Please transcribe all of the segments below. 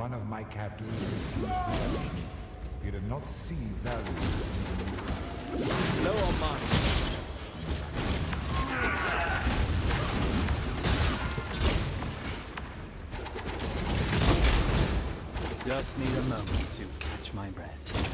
one of my captors refused redemption. He did not see value. No on mine. Just need a moment to catch my breath.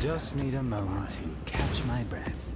Just need a moment to catch my breath.